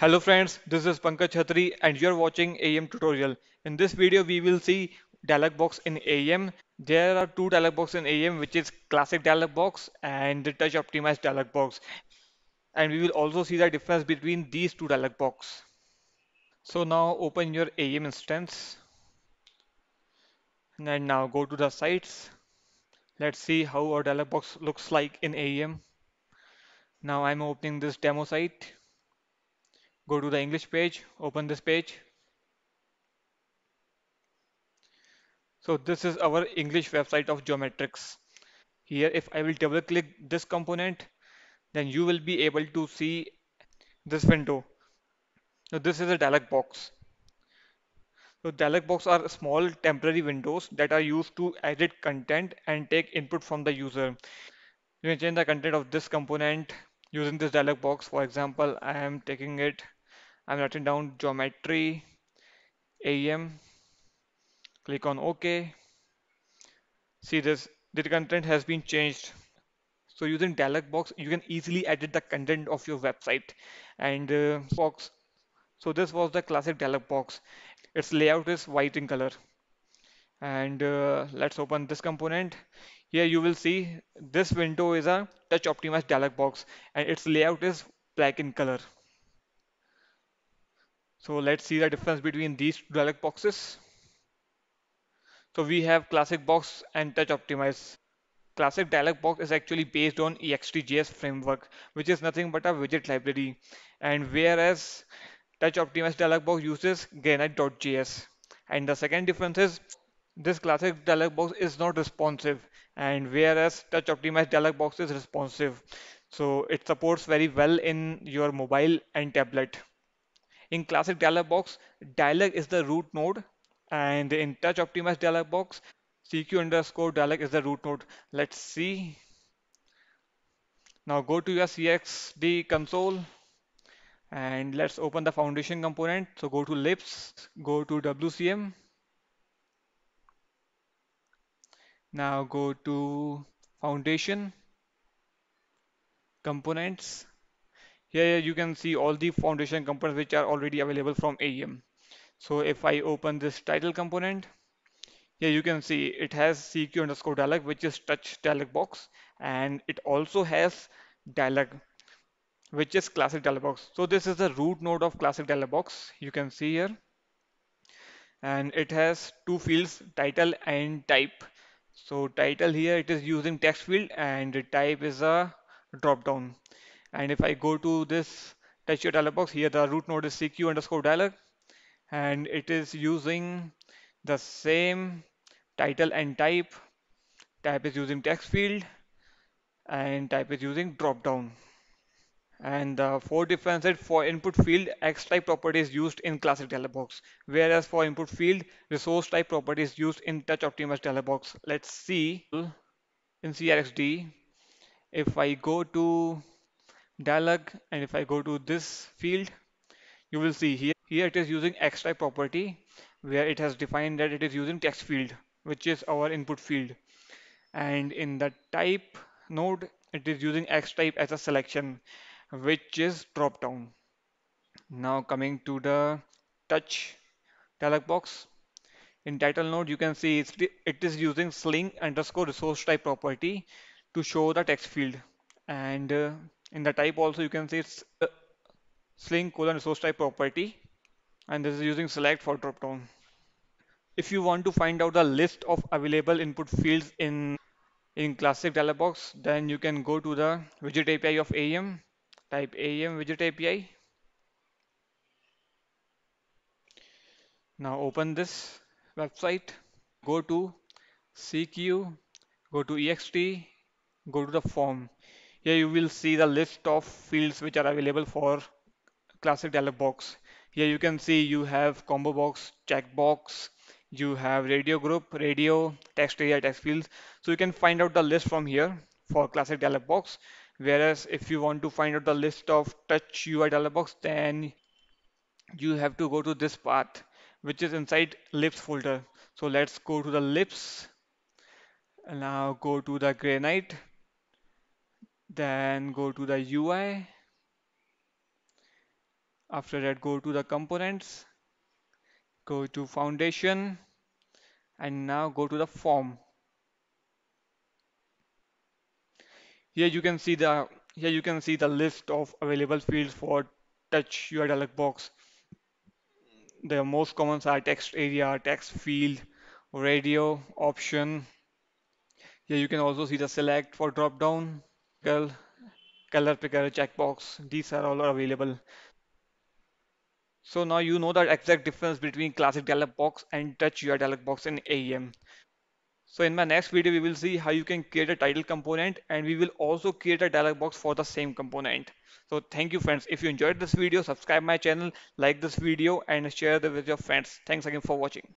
Hello friends, this is Pankaj Chhatri and you're watching AEM tutorial. In this video we will see dialog box in AEM. There are two dialog box in AEM which is classic dialog box and the touch optimized dialog box. And we will also see the difference between these two dialog box. So now open your AEM instance and now go to the sites. Let's see how our dialog box looks like in AEM. Now I'm opening this demo site. Go to the English page, open this page. So this is our English website of Geometrixx. Here, if I will double click this component, then you will be able to see this window. So this is a dialog box. So dialog box are small temporary windows that are used to edit content and take input from the user. You can change the content of this component using this dialog box. For example, I am taking it, I'm writing down geometry, AM click on OK. See this, the content has been changed. So using dialog box, you can easily edit the content of your website. And uh, box. So this was the classic dialog box. Its layout is white in color. And uh, let's open this component. Here you will see this window is a touch optimized dialog box and its layout is black in color. So let's see the difference between these dialog boxes. So we have classic box and touch optimized. Classic dialog box is actually based on ext.js framework, which is nothing but a widget library. And whereas touch optimized dialog box uses granite.js. And the second difference is this classic dialog box is not responsive, and whereas touch optimized dialog box is responsive. So it supports very well in your mobile and tablet. In classic dialog box, dialog is the root node, and in touch optimized dialog box, CQ underscore dialog is the root node. Let's see. Now go to your CRXDE console and let's open the foundation component. So go to libs, go to WCM. Now go to foundation components. Here you can see all the foundation components which are already available from AEM. So if I open this title component, here you can see it has CQ underscore dialog, which is touch dialog box, and it also has dialog, which is classic dialog box. So this is the root node of classic dialog box. You can see here, and it has two fields, title and type. So title here it is using text field, and type is a drop down. And if I go to this touch your dialog box, here the root node is CQ underscore dialog, and it is using the same title and type. Type is using text field and type is using drop down. And the four differentiate for input field, X type property is used in classic dialog box, whereas for input field, resource type property is used in touch optimized dialog box. Let's see in CRXDE, if I go to dialog and if I go to this field, you will see here, here it is using type property where it has defined that it is using text field, which is our input field. And in the type node, it is using X type as a selection, which is drop down. Now coming to the touch dialog box. In title node, you can see it's, it is using sling underscore resource type property to show the text field. And uh, in the type also, you can see it's uh, sling colon resource type property. And this is using select for drop down. If you want to find out the list of available input fields in in classic dialog box, then you can go to the widget API of AEM, type AEM widget API. Now open this website, go to CQ, go to EXT, go to the form. Here you will see the list of fields which are available for classic dialog box. Here you can see you have combo box, checkbox, you have radio group, radio, text area, text fields. So you can find out the list from here for classic dialog box. Whereas if you want to find out the list of touch UI dialog box, then you have to go to this path, which is inside libs folder. So let's go to the. And now go to the granite, then go to the UI After that, go to the components, go to foundation, and now go to the form. Here you can see the here you can see the list of available fields for touch UI dialog box. The most common are text area, text field, radio, option. Here you can also see the select for drop down, color picker, checkbox. These are all available. So now you know the exact difference between classic dialog box and touch UI dialog box in AEM. So in my next video, we will see how you can create a title component and we will also create a dialog box for the same component. So thank you friends. If you enjoyed this video, subscribe my channel, like this video and share it with your friends. Thanks again for watching.